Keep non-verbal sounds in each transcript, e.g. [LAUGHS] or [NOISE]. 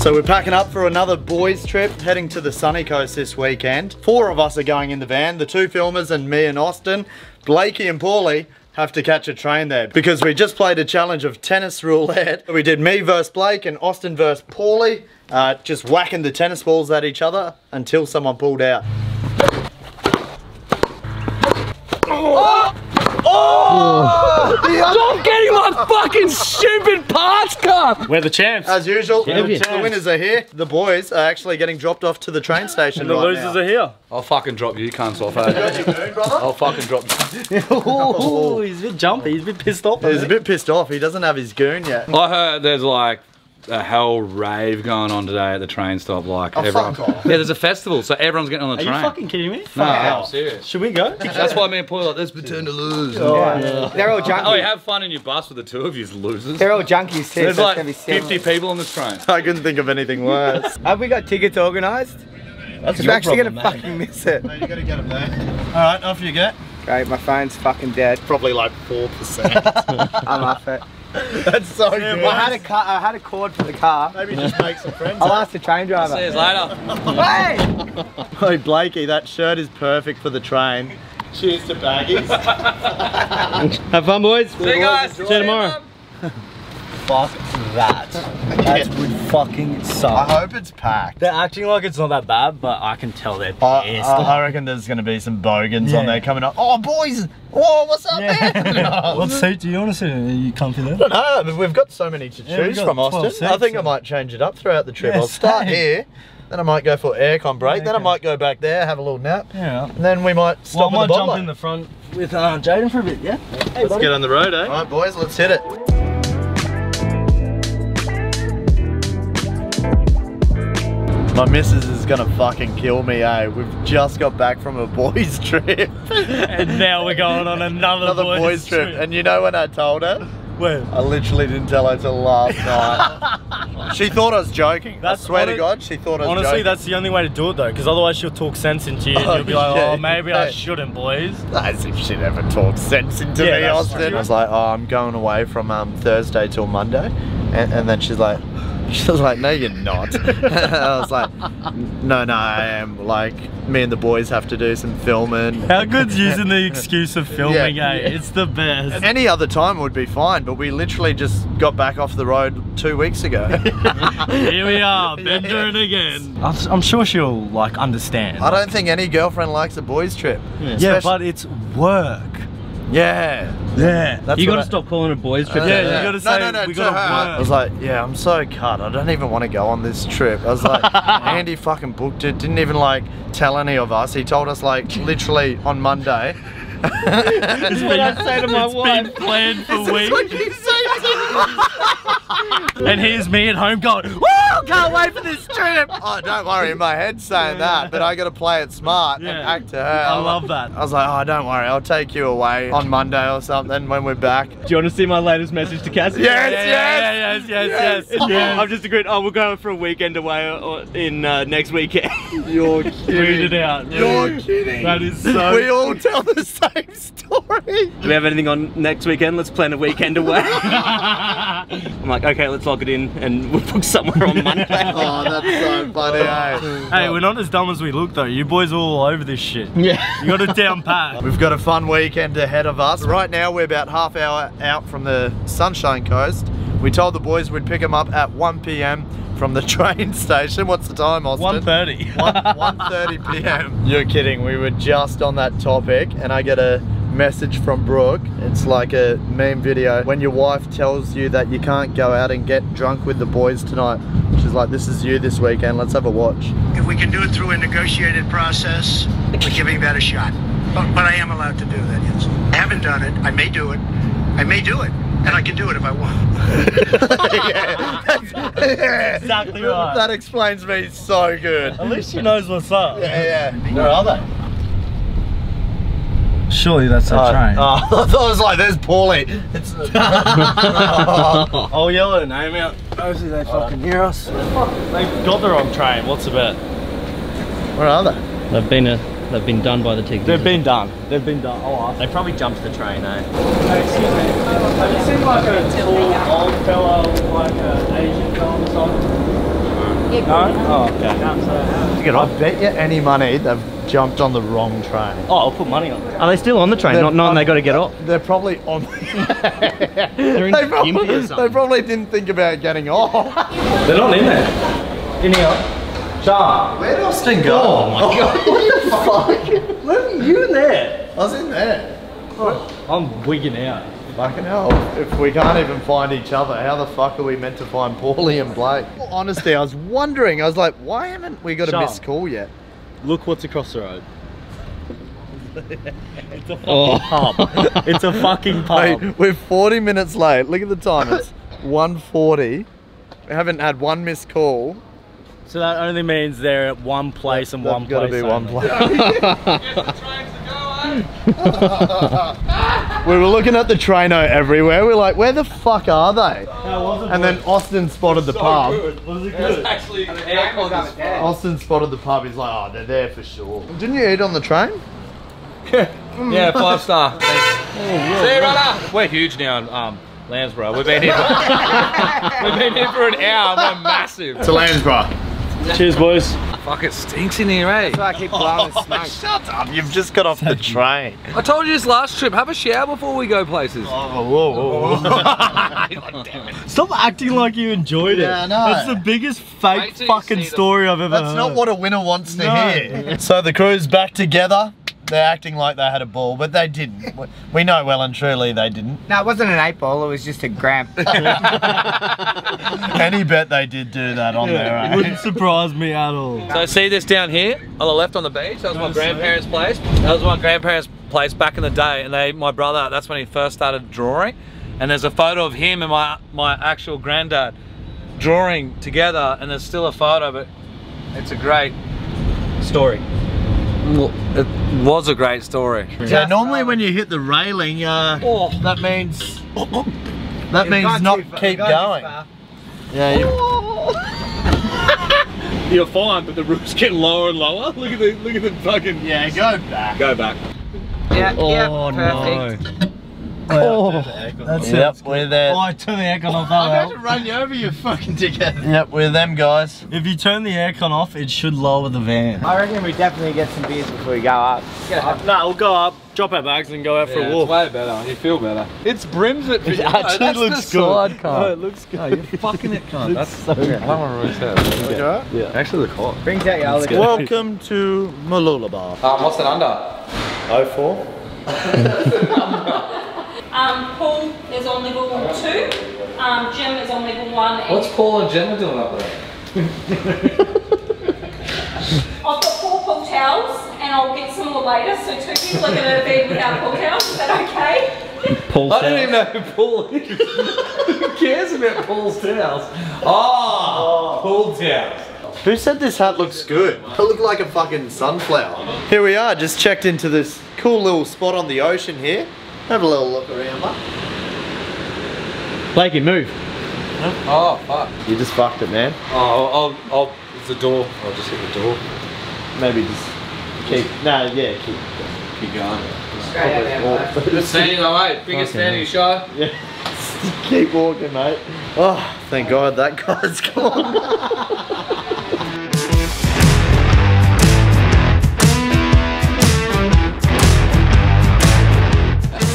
So we're packing up for another boys trip, heading to the sunny coast this weekend. Four of us are going in the van, the two filmers and me and Austin. Blakey and Paulie have to catch a train there because we just played a challenge of tennis roulette. We did me versus Blake and Austin versus Paulie, uh, just whacking the tennis balls at each other until someone pulled out. Stop getting my fucking stupid parts cut! We're the champs. As usual, the, Champions. the winners are here. The boys are actually getting dropped off to the train station And the right losers now. are here. I'll fucking drop you cunts off, eh? I'll fucking drop you. [LAUGHS] Oh, he's a bit jumpy. He's a bit pissed off. He's a bit pissed off. He doesn't have his goon yet. I heard there's like a hell rave going on today at the train stop. Like Oh, everyone. fuck off. Yeah, there's a festival, so everyone's getting on the train. Are you fucking kidding me? no, Wow. I'm serious. Should we go? That's why me and Paul are like, let's pretend to lose. Oh, They're all junkies. Oh, you have fun in your bus with the two of you losers. They're all junkies too. There's so like it's gonna be 50 people on this train. [LAUGHS] I couldn't think of anything worse. [LAUGHS] Have we got tickets organised? That's We're actually gonna fucking miss it. you gotta get him there. Alright, off you get. Great, my phone's fucking dead. Probably like 4%. I'm off it. [LAUGHS] That's so good. I had a car. I had a cord for the car. Maybe just make some friends. I'll ask the train driver. See you later. Hey! [LAUGHS] Hey Blakey, that shirt is perfect for the train. Cheers to baggies. [LAUGHS] Have fun, boys. See you guys. See you tomorrow. Fuck that. [LAUGHS] That would fucking suck. I hope it's packed. They're acting like it's not that bad, but I can tell they're I, pissed. I, I reckon there's gonna be some bogans on there coming up. Oh boys! Whoa, what's up, man? [LAUGHS] [LAUGHS] What seat do you want to sit in? Are you comfy there? I don't but we've got so many to Yeah, choose got from, 12 Austin. I seats, think I might change it up throughout the trip. Yeah, I'll start same. here, then I might go for aircon break, Yeah, then I might go back there, have a little nap, Yeah. and then we might Well, stop I might at the jump bottom. in the front with uh, Jaden for a bit, yeah? Hey, Let's get on the road, eh? Alright boys, let's hit it. My missus is gonna fucking kill me, eh? We've just got back from a [LAUGHS] boys' trip. and now we're going on another, Another boys, boys' trip. And you know when I told her? Where? I literally didn't tell her till last [LAUGHS] night. she thought I was joking. That's I swear to God, she thought I was joking. Honestly, joking. that's the only way to do it though, because otherwise she'll talk sense into you and Oh, you'll be like, yeah, oh, maybe I shouldn't, boys. As if she'd ever talk sense into Yeah, me, Austin. true. I was like, oh, I'm going away from um, Thursday till Monday. And, and then she's like, [LAUGHS] she was like, no, you're not. [LAUGHS] I was like, no, no, I am. Like, me and the boys have to do some filming. How good's using the excuse of [LAUGHS] filming, Yeah. eh? It's the best. Any other time would be fine, but we literally just got back off the road two weeks ago. Here we are, Bender it again. I'm, I'm sure she'll like understand. I don't think any girlfriend likes a boys' trip. yeah, Especially- but it's work. Yeah. Yeah. That's you gotta I- stop calling it boys trip. Uh, yeah, yeah. you gotta No, say no, no, we to gotta her. I was like, yeah, I'm so cut. I don't even want to go on this trip. I was like, [LAUGHS] Andy fucking booked it. Didn't even like tell any of us. He told us like literally on Monday. It's what I say to my it's wife. been planned for That's what weeks. you say to and here's me at home going, Woo! Can't wait for this trip. Oh, don't worry. In my head's saying that, but I got to play it smart and act to her. I love that. I was like, oh, don't worry. I'll take you away on Monday or something when we're back. Do you want to see my latest message to Cassie? Yes, yeah, yes. yes, yes, yes, Yes. I've just agreed. Oh, we're going for a weekend away uh, in uh, next weekend. You're [LAUGHS] Read it out. You're kidding. That is so. we all tell the same story. Do we have anything on next weekend? Let's plan a weekend away. [LAUGHS] I'm like, okay, let's log it in and [LAUGHS] we'll book somewhere on Monday. [LAUGHS] Oh, that's so funny, eh? Hey, we're not as dumb as we look though. You boys are all over this shit. Yeah. You got it down pat. We've got a fun weekend ahead of us. Right now, we're about half hour out from the Sunshine Coast. We told the boys we'd pick them up at 1 p.m. from the [LAUGHS] train station. What's the time, Austin? 1.30. 1, 1.30 [LAUGHS] p.m. You're kidding. We were just on that topic and I get a message from Brooke. It's like a meme video. When your wife tells you that you can't go out and get drunk with the boys tonight, she's like, this is you this weekend. Let's have a watch. If we can do it through a negotiated process, we're giving that a shot. But, but I am allowed to do that, yes. I haven't done it. I may do it. I may do it. And I can do it if I want. yeah, that's, [LAUGHS] yeah. Exactly right. That explains me so good. At least she knows what's up. Yeah, yeah. Where are they? Surely that's a Oh, train. oh, [LAUGHS] I thought I was like, there's Paulie. It's, [LAUGHS] I'll yell her name out. Hopefully they fucking hear us. They've got the wrong train. What's about? where are they? They've been a, they've been done by the TIG. They've been done. They've been done. Oh, They probably jumped the train, eh? excuse me. Have you seen like a tall old fella like an Asian fella on the side? Oh, okay. I bet you any money they've jumped on the wrong train. Oh, I'll put money on. Are they still on the train? They're- Not knowing they got to get off. [LAUGHS] They're probably on. [LAUGHS] They're in they, Gympie or probably, they probably didn't think about getting off. They're not in there. In here. Sean. Where'd Austin go? Oh my god! [LAUGHS] what fuck? Where [LAUGHS] are you in there? I was in there. I'm wigging out. Fucking hell, if we can't even find each other, how the fuck are we meant to find Paulie and Blake? Honestly, I was wondering, I was like, why haven't we got a Sean. missed call yet? Look what's across the road. [LAUGHS] it's a fucking Oh. pub. It's a fucking [LAUGHS] pub. Wait, we're 40 minutes late. Look at the time, it's 1.40. We haven't had one missed call. So that only means they're at one place and one There's gotta place. be one place. [LAUGHS] [LAUGHS] we were looking at the traino everywhere. We're like, where the fuck are they? And then Austin spotted the pub. Was it good? Austin spotted the pub. He's like, oh, they're there for sure. Didn't you eat on the train? [LAUGHS] Yeah, five star. See you, brother. We're huge now in um, Landsborough. We've been here. For, we've been here for an hour. We're massive. To Landsborough. Cheers, boys. Fuck, it stinks in here, eh? So I keep blowing smoke. Shut up! You've just got off the train. I told you this last trip. Have a shower before we go places. Oh, whoa, whoa, [LAUGHS] Stop acting like you enjoyed it. Yeah, I know. That's the biggest fake fucking see the- story I've ever That's heard. That's not what a winner wants to No. hear. So the crew's back together. They're acting like they had a ball, but they didn't. We- We know well and truly they didn't. No, it wasn't an eight ball, it was just a gramp. [LAUGHS] [LAUGHS] Any bet they did do that on there. It eh? wouldn't surprise me at all. So see this down here on the left on the beach? That was my grandparents' place. That was my grandparents' place back in the day, and they, my brother, that's when he first started drawing. And there's a photo of him and my my actual granddad drawing together, and there's still a photo, but it's a great story. Well, it was a great story. Yeah, normally when you hit the railing, uh, Oh. that means that means not keep going. Yeah, you, [LAUGHS] You're fine, but the roof's getting lower and lower. Look at the look at the fucking. yeah, go back. Go back. yeah, Oh yeah, perfect. [LAUGHS] Oh, that's Yep, it. we're there. Oh, I turn the aircon off. That'll help. run you over, you fucking dickhead. Yep, we're them guys. If you turn the aircon off, it should lower the van. I reckon we definitely get some beers before we go up. No, we'll go up, drop our bags, and go out for a walk. It's way better. You feel better. It's brims [LAUGHS] it. It actually looks good. Side Oh, it looks [LAUGHS] good. you're fucking it, cunt. That's so good. I want to really say Okay. Actually, look hot. Brings out your other Welcome to Mooloolaba. Um, what's it under? 04. Um, Paul is on level two. Um, Jim is on level one. And What's Paul and Gemma doing up there? [LAUGHS] I've got four pool towels, and I'll get some more later. So two people are going to be without pool towels. Is that okay? Paul I don't even know who Paul is. [LAUGHS] who cares about Paul's towels? Oh, Paul towels. Who said this hat looks good? It looked like a fucking sunflower. Here we are, just checked into this cool little spot on the ocean here. Have a little look around, mate. Blakey, move. Oh, fuck. You just fucked it, man. Oh, I'll, I'll, it's the door. I'll just hit the door. Maybe just keep. No, yeah, keep. Keep going. Straight out there, mate. Good seeing you, mate. Biggest fan of your show. Yeah. [LAUGHS] keep walking, mate. Oh, thank God that guy's gone. [LAUGHS]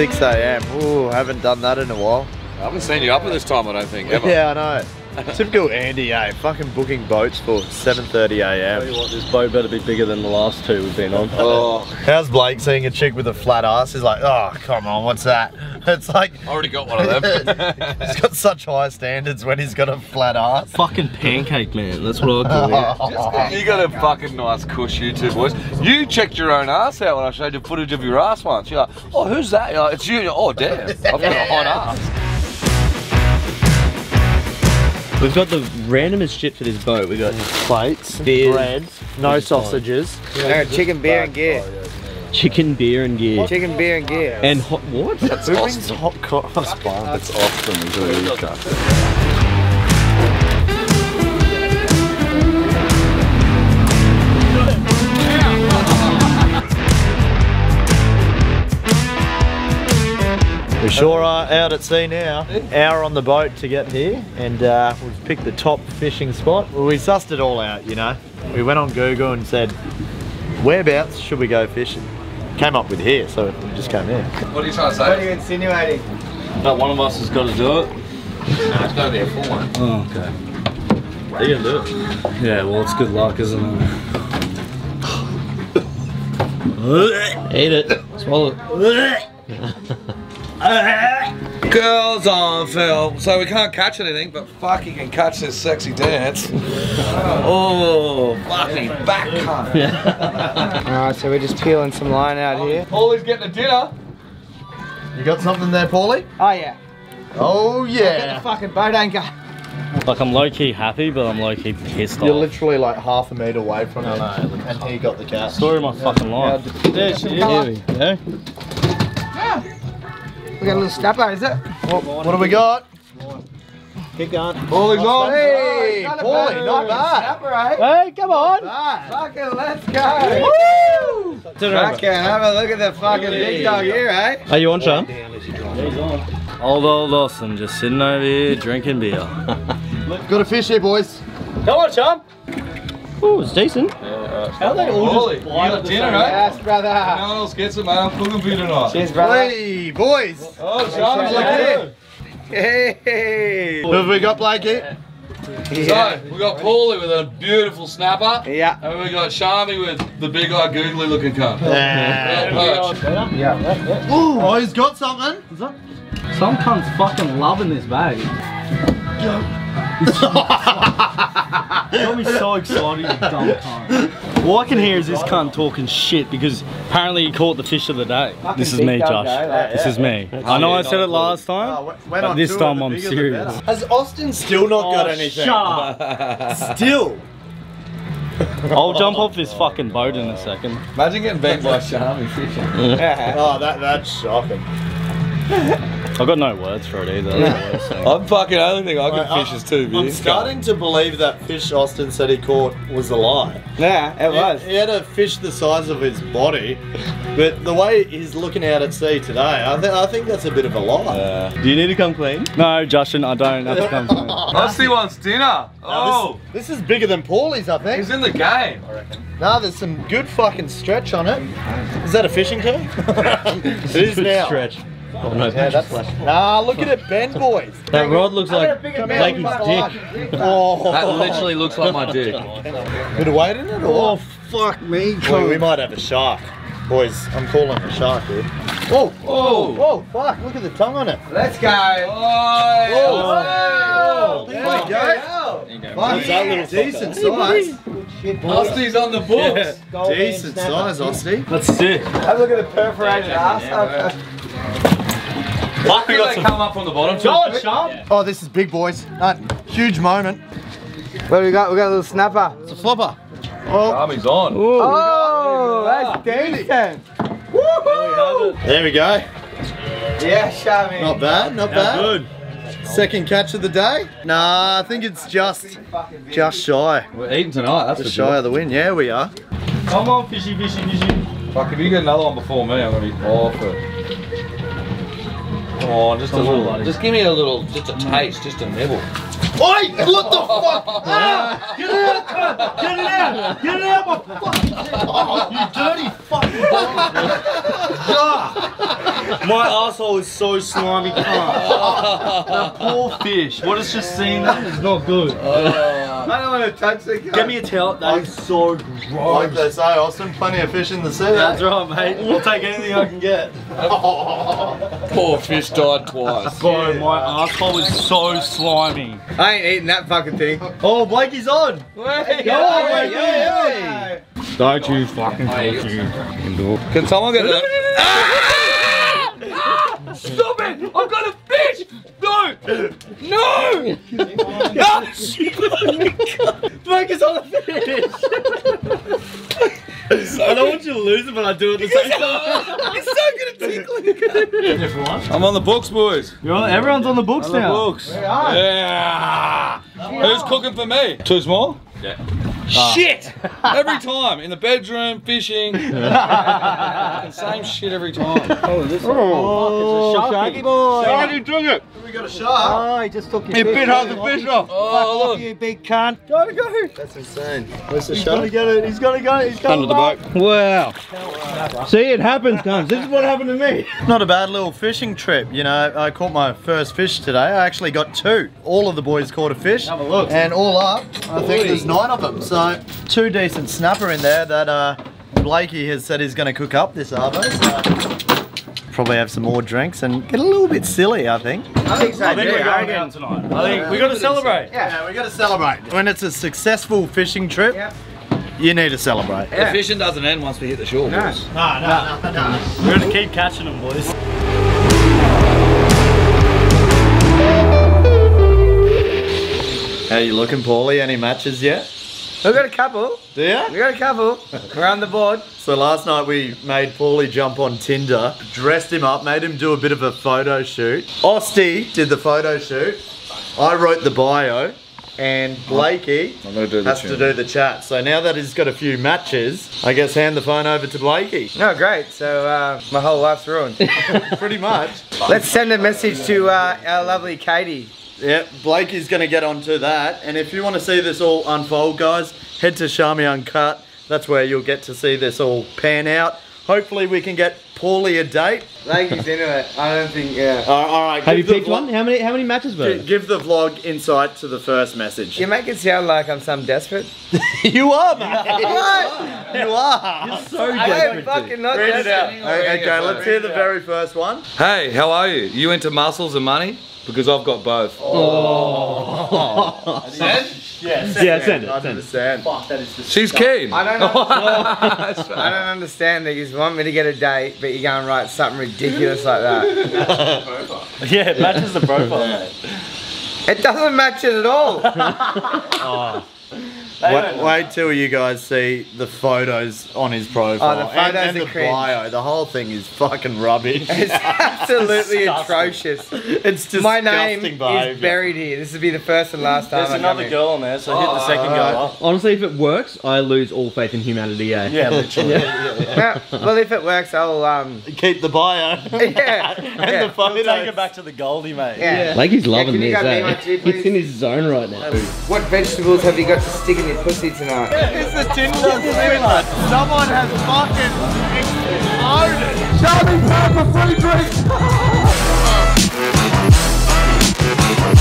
6 a.m. Ooh, haven't done that in a while. I haven't seen you up at this time, I don't think, ever. Yeah, I know. [LAUGHS] Typical Andy, eh? Fucking booking boats for 7:30 Tell you a.m. what, this boat better be bigger than the last two we've been on. Oh, How's Blake seeing a chick with a flat ass? He's like, oh, come on, what's that? [LAUGHS] It's like I already got one of them. [LAUGHS] he's got such high standards when he's got a flat ass. Fucking pancake man, that's what I call it. you got a fucking nice cush, you two boys. You checked your own ass out when I showed you footage of your ass once. You're like, oh, who's that? You're like, it's you. And oh, damn. I've got a hot ass. We've got the randomest shit for this boat. We got Plates, Beer. bread, no sausages. No, chicken, beer, and gear. chicken, beer, and gear. Chicken, beer, and gear. And hot what? Who brings hot cross bun? That's awesome. We sure are out at sea now. Hour on the boat to get here, and uh, we've picked the top fishing spot. Well, we sussed it all out, you know. We went on Google and said, whereabouts should we go fishing? Came up with here, so we just came here. What are you trying to say? What are you insinuating? But one of us has got to do it. Nah, it's gotta be a full one. Oh, okay. You can do it. Yeah, well, it's good luck, isn't it? Eat it. Swallow it. [LAUGHS] Girls on film. So we can't catch anything, but fuck, you can catch this sexy dance. oh, fucking back cunt. Alright, so we're just peeling some line out oh, here. Paulie's getting a dinner. You got something there, Paulie? Oh yeah. Oh yeah. Get the fucking boat anchor. Like, I'm low key happy, but I'm low key pissed off. You're literally like half a metre away from it, and he got the catch. Story of my fucking life. There she is. Yeah? We got a little snapper, is it? What, what do we got? Keep going. Paulie's on. Hey, Not a Paulie, bad not little bad. Snapper, eh? Hey, come on! Fucking let's go. Woo! Fucking have a look at the fucking big dog here, eh? Are you on, Sean? Old old Austin just sitting over here drinking beer. Got a fish here, boys. Come on, chum! Ooh, it's decent. How they all Paulie, you got dinner, right? Yes, brother. No one else gets it, man. I'm cooking for you tonight. Cheers, brother. Hey, boys. Oh, Sean's like Hey. here. Hey. Who have we got, Blakey? So, we got Paulie with a beautiful snapper. Yeah. And we got Shammi with the big eye googly looking cunt. Yeah. Well perched. Oh, he's got something. Some cunt's fucking loving this bag. Got me so excited, you dumb cunt. All I can hear is this cunt talking shit because apparently he caught the fish of the day. This is me, Josh. though, like- This is me. I know I said it last Oh, time, went but this time I'm serious. Has Austin still not got oh, anything? Shut up. [LAUGHS] Still. I'll jump off this fucking boat in a second. Imagine getting banged by Shammi fishing. [LAUGHS] Oh, that that's shocking. I've got no words for it either. That's the worst thing. I'm fucking, I don't think I Right, can fish as too big. I'm starting to believe that fish Austin said he caught was a lie. Yeah, it was. He, he had a fish the size of his body, but the way he's looking out at sea today, I, th- I think that's a bit of a lie. Do you need to come clean? No, Justin, I don't have to come to me. Austin wants dinner. Oh, This is bigger than Paulie's, I think. he's in the game. I reckon. Nah, there's some good fucking stretch on it. Is that a fishing term? [LAUGHS] it is now. Stretch. Oh no, Yeah, that's, nah, look at it bend, boys. that rod looks like Blakey's dick. Oh, That literally looks like my dick. bit of weight in it, or? Oh fuck me. Boy, we might have a shark. Boys, I'm calling a shark here. Oh, oh, whoa, fuck, look at the tongue on it. Let's go. Oh, Whoa, there we go. Fuck, that little decent size. Aussie's on the books. Decent size, Austin. That's sick. Have a look at the perforated ass. Fuck, we got some come up from the bottom. Oh, this is big, boys. Uh, huge moment. What do we got? We got a little snapper. It's a flopper. Oh, Shammi's on. Oh, that's decent. There we go. Yeah, Shammi. Not bad, not bad. Good. Second catch of the day? Nah, I think it's just, just shy. We're eating tonight, that's Just shy of the win. Yeah, we are. Come on, fishy, fishy, fishy. Fuck, if you get another one before me, I'm gonna be awful. Come on, just a little. Just give me a little, just a taste, just a nibble. Oi! What the [LAUGHS] fuck? Ah! Get it out! Get it out! Get it out, my fucking You dirty fucking My asshole is so slimy, cunt. that [LAUGHS] poor fish. What it's just seen that is not good. I don't want to touch the Get me a towel. That is so gross. Like gross. they say, Austin, plenty of fish in the sea. That's right, mate. I'll take anything I can get. [LAUGHS] Poor fish died twice. Bro, my asshole is so slimy. I ain't eating that fucking thing. Oh, Blakey's on. Hey, yeah, Don't you fucking talk to Can someone get that? [LAUGHS] Stop it! I've got a fish! No! No! [LAUGHS] Blakey's on the fish. I don't want you to lose it, but I do at the same time. it's so good at tickling. I'm on the books, boys. You're on, everyone's on the books now. Books. Yeah. Who's cooking for me? Too small? Yeah. Shit! [LAUGHS] Every time. In the bedroom, fishing. [LAUGHS] Same shit every time. Oh, this oh, it's a oh, sharky boy. Sharky took it. We got a shark. Oh, he just took your He bit half the fish off. Oh, Fuck you, big cunt. Go, go. That's insane. Where's the He's gonna get it. He's gonna go. He's Under going the boat. Wow. See, it happens, guys. This is what happened to me. [LAUGHS] Not a bad little fishing trip. You know, I caught my first fish today. I actually got two. All of the boys caught a fish. Have a look. And all up, I think there's nine of them. So two decent snapper in there that uh, Blakey has said he's going to cook up this arvo. So probably have some more drinks and get a little bit silly, I think. I think so. I think too. we're I going down tonight. I think we got to celebrate. Yeah, we got to celebrate. When it's a successful fishing trip, Yeah. you need to celebrate. The fishing doesn't end once we hit the shore. No. boys. No, no, no, no. We're gonna keep catching them, boys. How you looking, Paulie? Any matches yet? We've got a couple. Do you? We got a couple. [LAUGHS] We're on the board. So last night we made Paulie jump on Tinder, dressed him up, made him do a bit of a photo shoot. Osty did the photo shoot. I wrote the bio, and Blakey I'm gonna do the has to do the chat. So now that he's got a few matches, I guess hand the phone over to Blakey. No, great. So uh, my whole life's ruined. [LAUGHS] Pretty much. Let's send a message to uh, our lovely Katie. Yep, Blakey's gonna get onto that. And if you want to see this all unfold, guys, head to Shammi Uncut. That's where you'll get to see this all pan out. Hopefully we can get Paulie a date. Lakey's into it. I don't think, yeah. All right, all right. Have you give the picked vlog- one? How many? How many matches were? Gi- there? Give the vlog insight to the first message. You make it sound like I'm some desperate. [LAUGHS] you are, man. [LAUGHS] What? you are. You're so I am fucking not Read it out. desperate. Okay, okay, let's hear the very first one. Hey, how are you? You into muscles and money? Because I've got both. Oh. Oh. Yes. Yeah, send it, send it. Understand. Fuck, that is She's keen. I don't, know, [LAUGHS] I don't understand that you want me to get a date, but you're going to write something ridiculous like that. [LAUGHS] Yeah, it matches the profile, mate. It doesn't match it at all. [LAUGHS] Oh. Wait, wait till you guys see the photos on his profile. Oh, the photos and are the cringe. bio. The whole thing is fucking rubbish. [LAUGHS] It's absolutely atrocious. It's disgusting My name behaviour. is buried here. This will be the first and last time. There's I come another here. girl on there, so hit the second girl. Honestly, if it works, I lose all faith in humanity. Eh? Yeah, literally. [LAUGHS] Well, well, if it works, I'll um. Keep the bio. [LAUGHS] Yeah. and yeah. the photos. We'll Take it back to the Goldie, mate. Yeah. Like he's loving can this. Eh? my two, He's in his zone right now. What vegetables have you got to stick in your pussy tonight? It's the Tinder swimmer. Someone has fucking exploded. Charlie, time for free drinks. [LAUGHS]